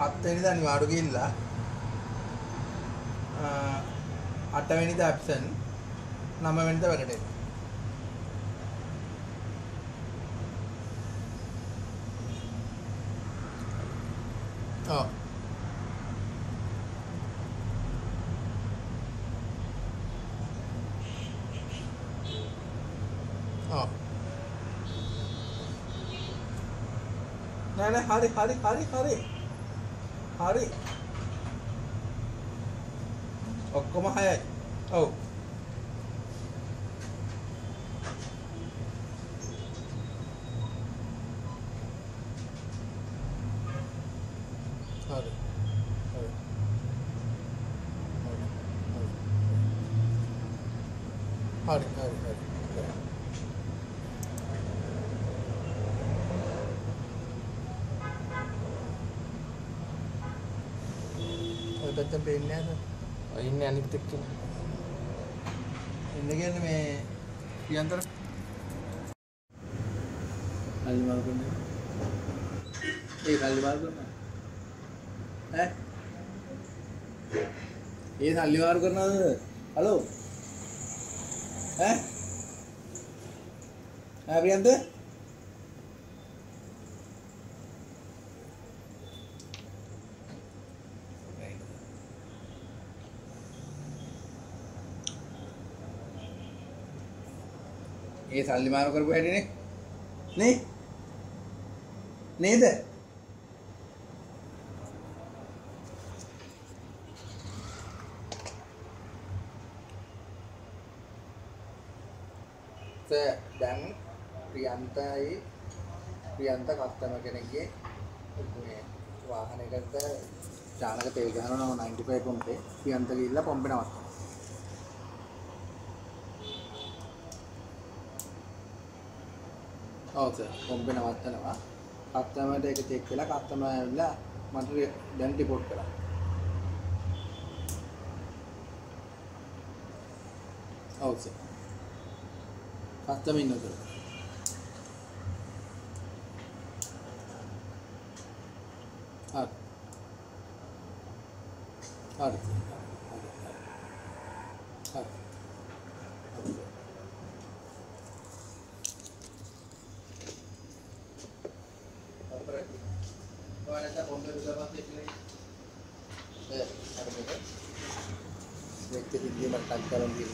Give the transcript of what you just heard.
හත්වෙනිදා නිවාඩු ගිහිල්ලා අ, අටවෙනිදා ඇබ්සන් නවවෙනිදා වැඩට එනවා. ඔව්. ඔව්. නෑ නෑ හරි හරි හරි හරි. හරි ඔක්කොම හයයි ඔව් හරි හරි හරි හරි හරි හරි ඔය පැත්තෙන් පේන්නේ නැහැ ඉන්නේ අනිත් එක්කන ඉන්න කියන්නේ මේ පියන්තර. අල්ලි මාරු කරන්නේ ඒ සල්ලි මාරු කරනවා ඈ? ඒ සල්ලි මාරු කරනවද? හලෝ? ඈ? ඈ ප්‍රියන්ත ඒ සල්ලි මාරු කරපු හැටිනේ. නේ? නේද? දැන් ප්‍රියන්තයි ප්‍රියන්ත කස්ටම කෙනෙක්ගේ මේ වාහනයකට ජානක තෙල් ගහනවා 95 පොම්පේ ප්‍රියන්ත ගිහිල්ලා පොම්පේ නවත්තනවා ඔව් සර් පොම්පේ නවත්තනවා. කස්ටමර්ට ඒක චෙක් වෙලා කස්ටමර් ඇවිල්ලා මට රි- දැන් රිපෝට් කරා. ඔව් සර් කස්ටමර් ඉන්නවද හරි. හරි. හරි. හරි. కెమెరాకైతే బొంబే రిజర్వ్ వ్యక్తి హిందీ మరి కల్చర్ ఉంది